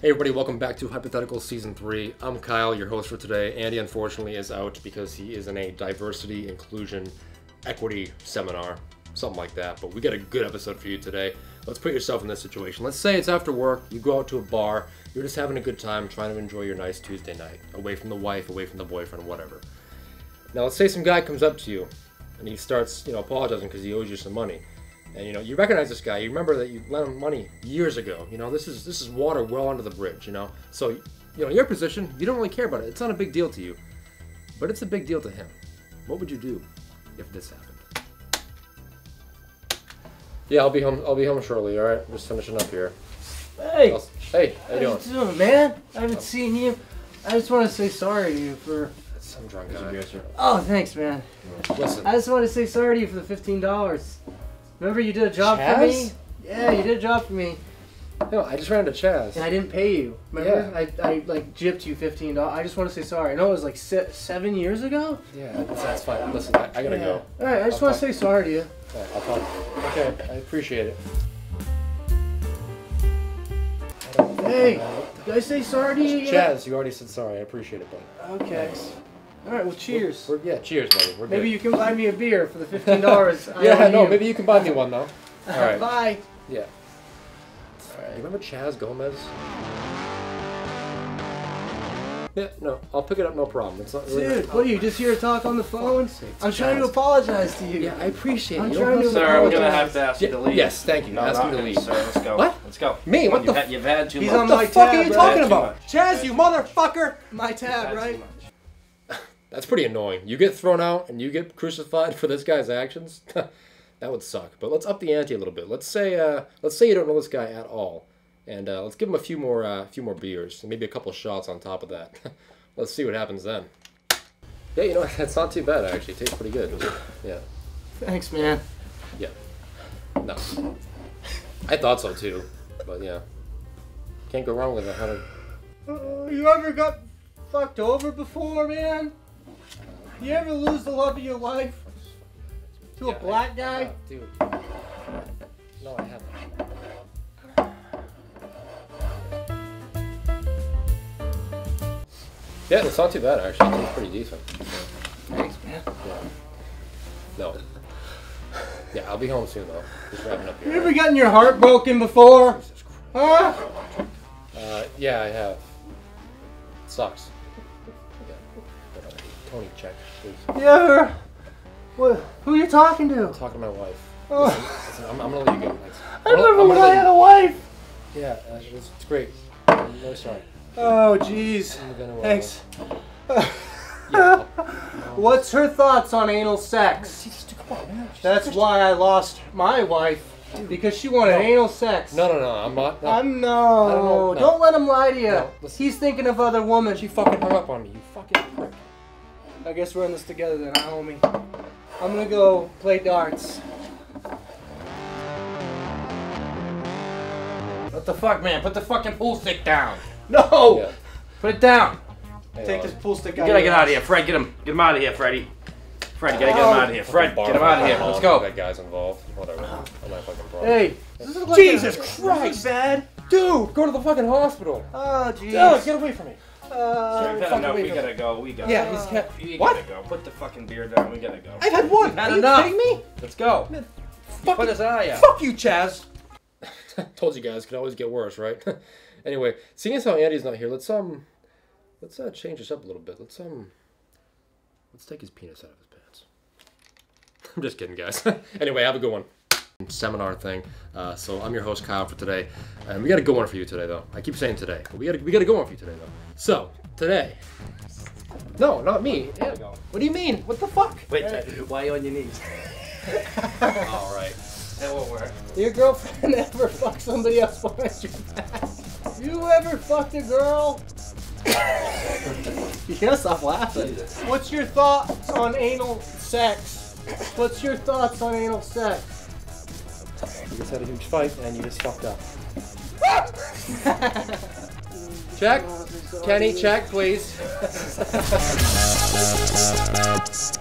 Hey everybody, welcome back to Hypothetical Season 3. I'm Kyle, your host for today. Andy unfortunately is out because he is in a diversity, inclusion, equity seminar, something like that. But we got a good episode for you today. Let's put yourself in this situation. Let's say it's after work, you go out to a bar, you're just having a good time, trying to enjoy your nice Tuesday night, away from the wife, away from the boyfriend, whatever. Now let's say some guy comes up to you and he starts, you know, apologizing because he owes you some money. And you know, you recognize this guy. You remember that you lent him money years ago. You know, this is this is water well under the bridge. You know, so you know your position. You don't really care about it. It's not a big deal to you, but it's a big deal to him. What would you do if this happened? Yeah, I'll be home. I'll be home shortly. All right, I'm just finishing up here. Hey, I'll- hey, how you how doing? you doing, man? I haven't oh. seen you. I just want to say sorry to you for. Some drunk guy. Oh, thanks, man. Listen, I just want to say sorry to you for the fifteen dollars. Remember, you did a job for me. Yeah, you did a job for me, no, I just ran into Chaz. and I didn't pay you. Remember, I, I like gypped you fifteen dollars. I just want to say sorry. I know it was like se- seven years ago. Yeah, that's, that's fine. Listen, I, I gotta Yeah. go. All right, I just want to say sorry to you. Yeah, I'll talk. Okay, I appreciate it. Hey, did I say sorry to you? yet? Chaz, you already said sorry. I appreciate it, buddy. Okay. All right. Well, cheers. We're, yeah, cheers, buddy. We're Maybe good. you can buy me a beer for the fifteen dollars. Yeah, no, maybe you can buy me one though. All right. Bye. Yeah. You remember Chaz Gomez? Yeah, no, I'll pick it up, no problem. It's not really. Dude, what are you just here to talk on the phone? sakes, I'm trying to apologize to you. Yeah, I appreciate it. I'm it. Trying don't to- have Sir, we're gonna apologize. have to ask you to leave. yes, thank you. No, Ask not me to leave. Sir, let's go. What? Let's go. Me? What you've the had, You've had too He's much. on What my the fuck are tab, you right? talking about? Chaz, you motherfucker! My tab, had too right? Much. That's pretty annoying. You get thrown out and you get crucified for this guy's actions. that would suck. But let's up the ante a little bit. Let's say, uh, let's say you don't know this guy at all, and uh, let's give him a few more, uh, few more beers, and maybe a couple shots on top of that. let's see what happens then. Yeah, you know that's not too bad actually. It tastes pretty good. Yeah, Thanks, man. yeah. No, I thought so too, but yeah, can't go wrong with a hundred. Uh, you ever got fucked over before, man? You ever lose the love of your life to Yeah, a I- black guy? uh, dude. No, I haven't. Yeah, it's not too bad actually. It's pretty decent. Thanks, man. No. Yeah, I'll be home soon though. Just wrapping up here. You ever gotten your heart broken before? Jesus Christ. Huh? Uh, yeah, I have. It sucks. Yeah. Tony, check, please. Ever? What? Who are you talking to? Talking to my wife. Oh, Listen, I'm, I'm gonna let you go. Thanks. I I'm remember I'm when I had a wife. Yeah, uh, it's, it's great. I'm really sorry. Oh, jeez. I'm Thanks. Yeah. What's her thoughts on anal sex? Jesus, dude, come on, man. That's why I lost my wife because she wanted No. anal sex. No, no, no. I'm not. No. I'm no. Don't know, no. Don't let him lie to you. He's thinking of other women. She fucking hung up on me. You fucking. I guess we're in this together then, huh, homie? I'm gonna go play darts. What the fuck, man? Put the fucking pool stick down. No! Yeah. Put it down. Hey, Take uh, this pool stick You out. gotta of get your out of here, Fred. Get him. Get him out of here, Freddy. Fred, you gotta get him out of here. Fred, get him out of here. Let's go. That guy's involved. Whatever. I'm not fucking problem. Hey! like Jesus a- Christ. This is bad. Dude, go to the fucking hospital. Oh, Dude, get away from me. Uh, Sir, fucking no, we a gotta go. We gotta. Go. Yeah, he's kept. We What? gotta go. Put the fucking beer down. We gotta go. I've had one. Had Are you enough. kidding me? Let's go. Fuck Put you. us out. Fuck you, Chaz. Told you guys, could always get worse, right? anyway, seeing as how Andy's not here, let's um, let's uh, change this up a little bit. Let's um, let's take his penis out of his pants. I'm just kidding, guys. anyway, have a good one. Seminar thing. Uh, so I'm your host Kyle for today, and we got a good one for you today, though. I keep saying today, but we got we got a good one for you today, though. So today, no, not me. Yeah. What do you mean? What the fuck? Wait, why are you on your knees? All right. That won't work. Your girlfriend ever fucked somebody else behind your back? You ever fucked a girl? you gotta stop laughing. What's your thoughts on anal sex? What's your thoughts on anal sex? You just had a huge fight, and you just fucked up. check. Kenny, check, please.